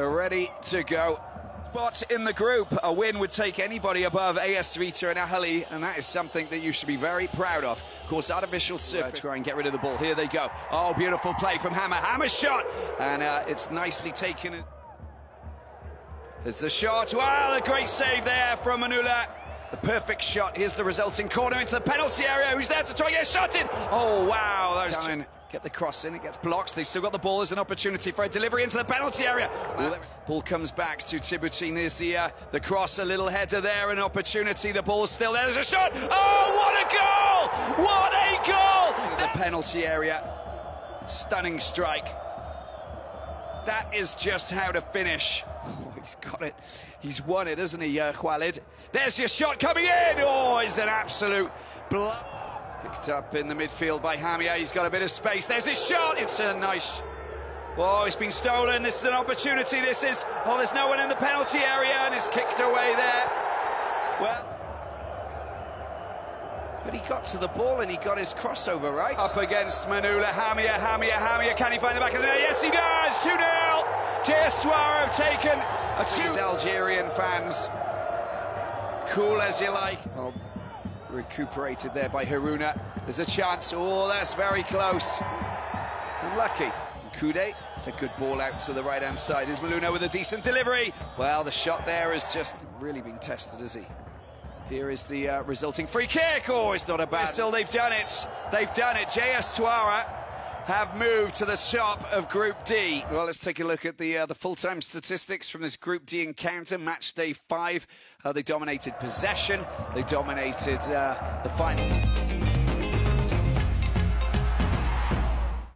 are ready to go. Spot in the group. A win would take anybody above AS Vita and Ahali, and that is something that you should be very proud of. Of course, artificial surf. Try and get rid of the ball. Here they go. Oh, beautiful play from Hammer. Hammer shot, and uh, it's nicely taken. There's the shot. Wow, a great save there from Manula. The perfect shot. Here's the resulting corner into the penalty area. Who's there to try and get a shot in? Oh, wow. That was. Get the cross in, it gets blocked. They've still got the ball. There's an opportunity for a delivery into the penalty area. Uh, ball comes back to Thibautin. There's the, uh, the cross, a little header there, an opportunity. The ball's still there. There's a shot. Oh, what a goal! What a goal! The penalty area. Stunning strike. That is just how to finish. Oh, he's got it. He's won it, hasn't he, uh, Khalid? There's your shot coming in. Oh, it's an absolute blow. Picked up in the midfield by Hamia. He's got a bit of space. There's his shot. It's a nice. Oh, it's been stolen. This is an opportunity. This is. Oh, there's no one in the penalty area, and it's kicked away there. Well. But he got to the ball and he got his crossover right. Up against Manula, Hamia, Hamia, Hamia. Can he find the back of the net? Yes, he does. 2 0. JS Saoura have taken a two. These Algerian fans. Cool as you like. Oh, recuperated there by Haruna. There's a chance. Oh, that's very close. It's unlucky. Kude, it's a good ball out to the right-hand side. Is Maluna with a decent delivery? Well, the shot there has just really been tested, is he? Here is the uh, resulting free kick. Oh, it's not a bad. Still, they've done it. They've done it. JS Saoura have moved to the top of Group D. Well, let's take a look at the uh, the full-time statistics from this Group D encounter, match day five. Uh, they dominated possession. They dominated uh, the final.